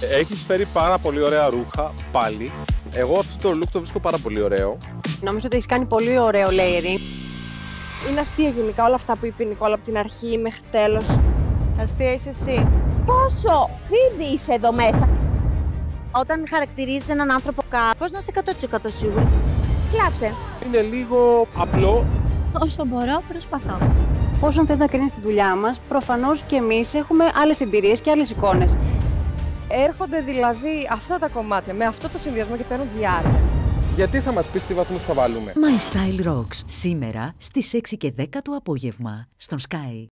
Έχεις φέρει πάρα πολύ ωραία ρούχα πάλι. Εγώ αυτό το look το βρίσκω πάρα πολύ ωραίο. Νομίζω ότι έχεις κάνει πολύ ωραίο layering. Είναι αστείο γενικά όλα αυτά που είπε η Νικόλα από την αρχή μέχρι τέλος. Αστεία είσαι εσύ. Πόσο φίδι είσαι εδώ μέσα. Όταν χαρακτηρίζεις έναν άνθρωπο κάπω, να είσαι 100% σίγουρη. Κλάψε. Είναι λίγο απλό. Όσο μπορώ, προσπαθώ. Εφόσον θες να κρίνεις τη δουλειά μας, προφανώς και εμείς έχουμε άλλες εμπειρίες και άλλες εικόνες. Έρχονται δηλαδή αυτά τα κομμάτια με αυτό το συνδυασμό και παίρνουν διάρκεια. Γιατί θα μας πεις τι βαθμούς θα βάλουμε; My Style Rocks. Σήμερα στις 6 και 10 το απόγευμα στον Sky.